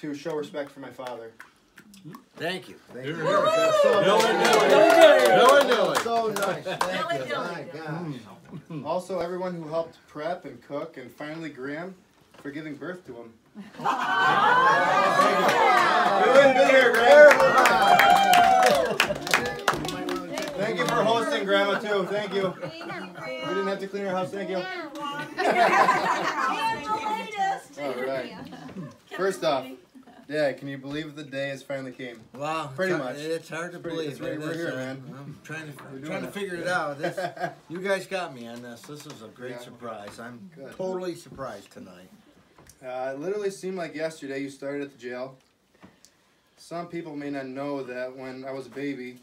to show respect for my father. Thank you. Thank Here, you. here. That's so Bill nice. and Bill. So nice. Thank Dilly you. My gosh. Also, everyone who helped prep and cook, and finally Gram for giving birth to him. We wouldn't be here, Gram. Thank you for hosting, Grandma, too. Thank you. We didn't have to clean our house. Thank you. All right. First off, Dad, can you believe the day has finally came? Wow. Pretty it's- much. It's hard to It's pretty- believe. it's really- It we're here, uh, man. I'm trying to doing trying to it. figure it out. This, you guys got me on this. This is a great Yeah. surprise. I'm Good. totally surprised tonight. Uh, it literally seemed like yesterday you started at the jail. Some people may not know that when I was a baby,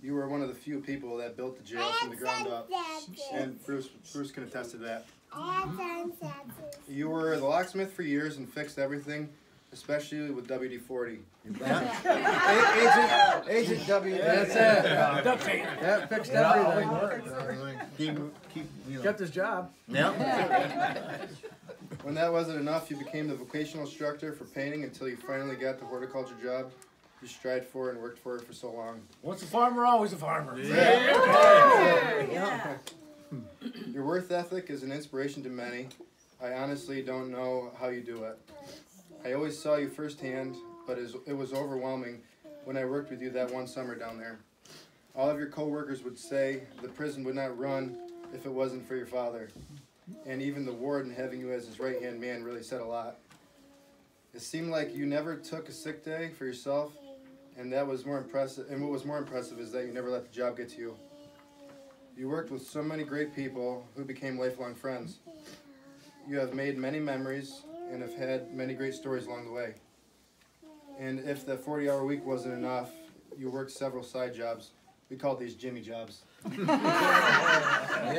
you were one of the few people that built the jail from the ground up. And Bruce, Bruce can attest to that. You were the locksmith for years and fixed everything, especially with WD-40. A- Agent, Agent W. That's it. That fixed everything. Keep, keep, you know. Kept his job. Yeah. When that wasn't enough, you became the vocational instructor for painting until you finally got the horticulture job you strived for and worked for for so long. Once a farmer, always a farmer. Yeah. Your worth ethic is an inspiration to many. I honestly don't know how you do it. I always saw you firsthand, but it was- overwhelming when I worked with you that one summer down there. All of your coworkers would say the prison would not run if it wasn't for your father. And even the warden having you as his right hand man really said a lot. It seemed like you never took a sick day for yourself, and that was more impressive. And what was more impressive is that you never let the job get to you. You worked with so many great people who became lifelong friends. You have made many memories and have had many great stories along the way. And if the 40 hour week wasn't enough, you worked several side jobs. We called these Jimmy jobs. We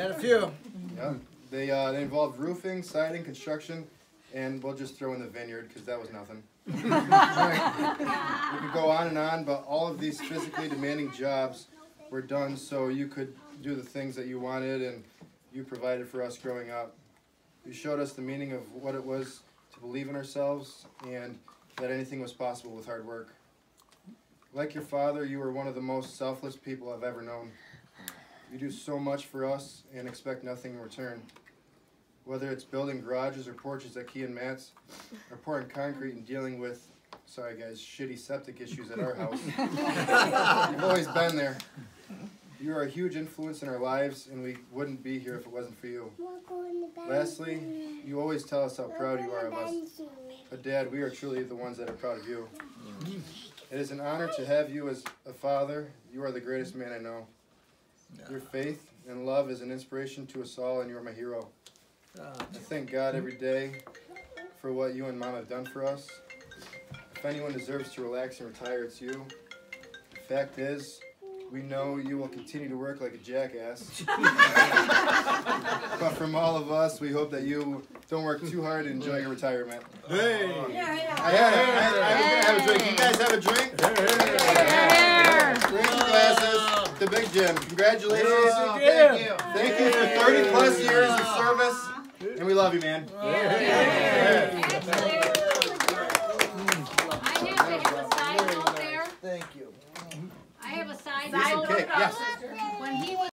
had a few. Yeah. They, uh, they involved roofing, siding, construction, and we'll just throw in the vineyard because that was nothing. we could go on and on, but all of these physically demanding jobs were done so you could do the things that you wanted and you provided for us growing up. You showed us the meaning of what it was to believe in ourselves and that anything was possible with hard work. Like your father, you were one of the most selfless people I've ever known. You do so much for us and expect nothing in return. Whether it's building garages or porches at Key and Matt's, or pouring concrete and dealing with, sorry guys, shitty septic issues at our house. You've always been there. You are a huge influence in our lives, and we wouldn't be here if it wasn't for you. Lastly, you always tell us how proud you are of us. But Dad, we are truly the ones that are proud of you. It is an honor to have you as a father. You are the greatest man I know. Your faith and love is an inspiration to us all, and you are my hero. I thank God every day for what you and Mom have done for us. If anyone deserves to relax and retire, it's you. The fact is, we know you will continue to work like a jackass. but from all of us, we hope that you don't work too hard and enjoy your retirement. Hey. I had, I, I was gonna have a drink. You guys have a drink? Drink your glasses. The Big Jim. Congratulations. Thank you. Thank you for 30 plus years of service. And we love you, man. Actually, I have to have a side note there. Thank you. I have a side Piece of note. cake, yes.